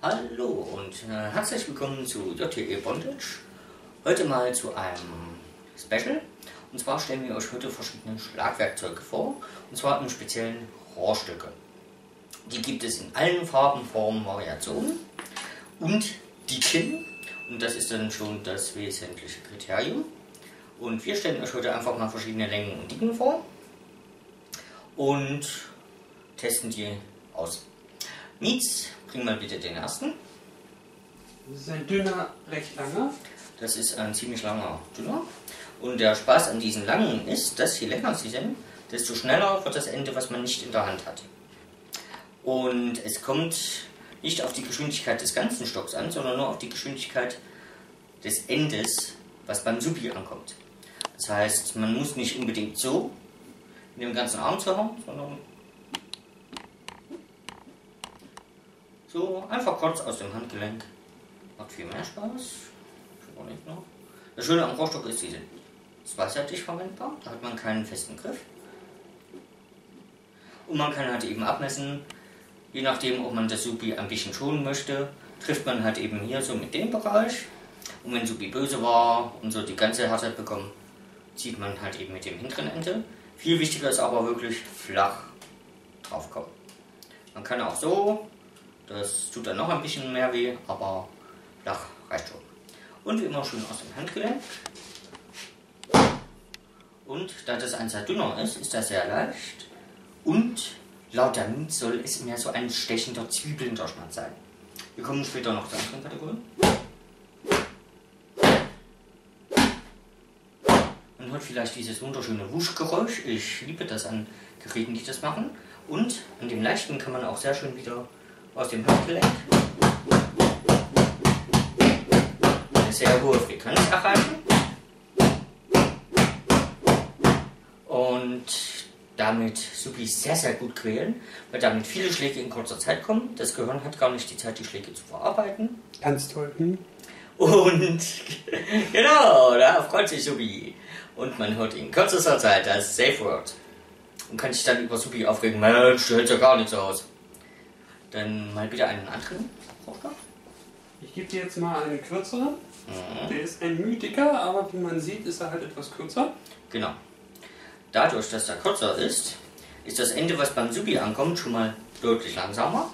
Hallo und äh, herzlich willkommen zu JTE Bondage. Heute mal zu einem Special. Und zwar stellen wir euch heute verschiedene Schlagwerkzeuge vor. Und zwar im speziellen Rohrstücke. Die gibt es in allen Farben, Formen, Variationen. Und Dicken. Und das ist dann schon das wesentliche Kriterium. Und wir stellen euch heute einfach mal verschiedene Längen und Dicken vor. Und testen die aus. Mietz, bring mal bitte den ersten. Das ist ein dünner, recht langer. Das ist ein ziemlich langer Dünner. Und der Spaß an diesen langen ist, dass je länger sie sind, desto schneller wird das Ende, was man nicht in der Hand hat. Und es kommt nicht auf die Geschwindigkeit des ganzen Stocks an, sondern nur auf die Geschwindigkeit des Endes, was beim Subi ankommt. Das heißt, man muss nicht unbedingt so in dem ganzen Arm zu haben, sondern So, einfach kurz aus dem Handgelenk. Macht viel mehr Spaß. Das Schöne am Rohrstock ist, sie sind zweiseitig verwendbar. Da hat man keinen festen Griff. Und man kann halt eben abmessen, je nachdem, ob man das Supi ein bisschen schonen möchte, trifft man halt eben hier so mit dem Bereich. Und wenn Supi böse war und so die ganze Härte bekommen, zieht man halt eben mit dem hinteren Ende. Viel wichtiger ist aber wirklich flach draufkommen. Man kann auch so das tut dann noch ein bisschen mehr weh, aber flach reicht schon. Und wie immer schön aus dem Handgelenk. Und da das ein sehr dünner ist, ist das sehr leicht. Und laut der Miet soll es mehr so ein stechender, zwiebelnder Schmerz sein. Wir kommen später noch zu anderen Kategorien. Man hört vielleicht dieses wunderschöne Wuschgeräusch. Ich liebe das an Geräten, die das machen. Und an dem leichten kann man auch sehr schön wieder aus dem Handgelenk eine sehr hohe Frequenz erreichen und damit Supi sehr, sehr gut quälen, weil damit viele Schläge in kurzer Zeit kommen. Das Gehirn hat gar nicht die Zeit, die Schläge zu verarbeiten. Ganz toll. Hm? Und genau, da freut sich Subi. Und man hört in kürzester Zeit das Safe Word. Und kann sich dann über Subi aufregen, Mensch, du hältst ja gar nichts aus. Dann mal wieder einen anderen Rohstoff. Ich gebe dir jetzt mal einen kürzeren. Mhm. Der ist ein Mühe dicker, aber wie man sieht, ist er halt etwas kürzer. Genau. Dadurch, dass er kürzer ist, ist das Ende, was beim Subi ankommt, schon mal deutlich langsamer.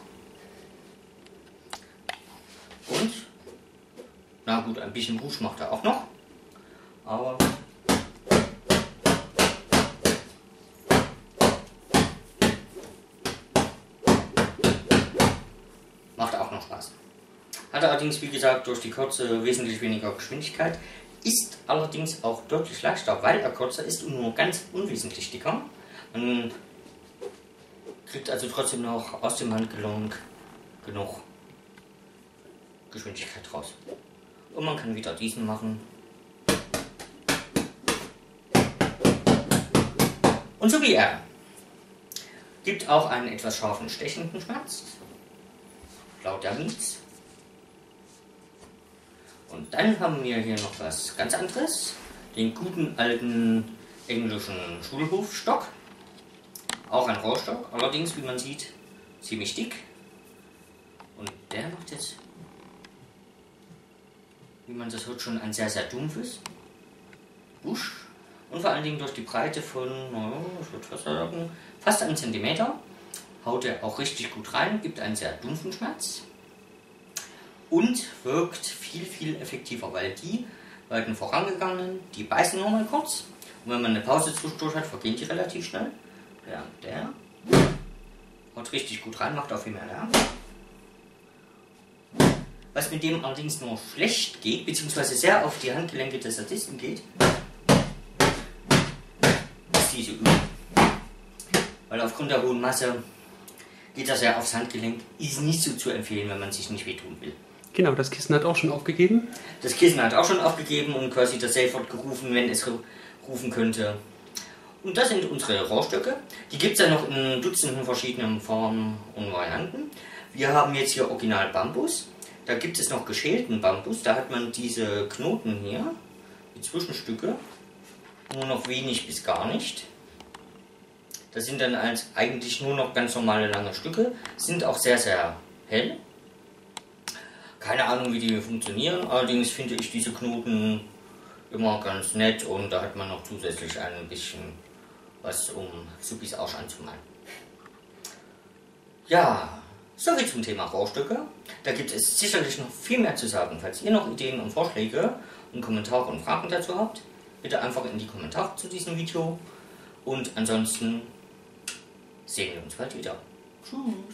Und, na gut, ein bisschen Rouge macht er auch noch. Aber Hat allerdings, wie gesagt, durch die Kürze wesentlich weniger Geschwindigkeit. Ist allerdings auch deutlich leichter, weil er kürzer ist und nur ganz unwesentlich dicker. Man kriegt also trotzdem noch aus dem Handgelenk genug Geschwindigkeit raus. Und man kann wieder diesen machen. Und so wie er. Gibt auch einen etwas scharfen, stechenden Schmerz. Laut der Mietz. Und dann haben wir hier noch was ganz anderes. Den guten alten englischen Schulhofstock. Auch ein Rohrstock, allerdings, wie man sieht, ziemlich dick. Und der macht jetzt, wie man das hört, schon ein sehr, sehr dumpfes Busch. Und vor allen Dingen durch die Breite von, naja, ich würde fast sagen, fast einen Zentimeter haut er auch richtig gut rein, gibt einen sehr dumpfen Schmerz und wirkt viel, viel effektiver, weil die beiden vorangegangenen, die beißen nur mal kurz und wenn man eine Pause zwischendurch hat, vergehen die relativ schnell. Ja, der haut richtig gut rein, macht auch viel mehr Lärm. Was mit dem allerdings nur schlecht geht, beziehungsweise sehr auf die Handgelenke des Sadisten geht, ist diese Übung. Weil aufgrund der hohen Masse geht das ja aufs Handgelenk, ist nicht so zu empfehlen, wenn man sich nicht wehtun will. Genau, das Kissen hat auch schon aufgegeben. Das Kissen hat auch schon aufgegeben und quasi das Safe gerufen, wenn es rufen könnte. Und das sind unsere Rohrstöcke. Die gibt es ja noch in Dutzenden verschiedenen Formen und Varianten. Wir haben jetzt hier Original Bambus. Da gibt es noch geschälten Bambus. Da hat man diese Knoten hier, die Zwischenstücke, nur noch wenig bis gar nicht. Das sind dann eigentlich nur noch ganz normale lange Stücke, sind auch sehr, sehr hell. Keine Ahnung, wie die funktionieren. Allerdings finde ich diese Knoten immer ganz nett und da hat man noch zusätzlich ein bisschen was, um Supis Arsch anzumalen. Ja, soviel zum Thema Rohrstücke. Da gibt es sicherlich noch viel mehr zu sagen. Falls ihr noch Ideen und Vorschläge und Kommentare und Fragen dazu habt, bitte einfach in die Kommentare zu diesem Video. Und ansonsten sehen wir uns bald wieder. Tschüss.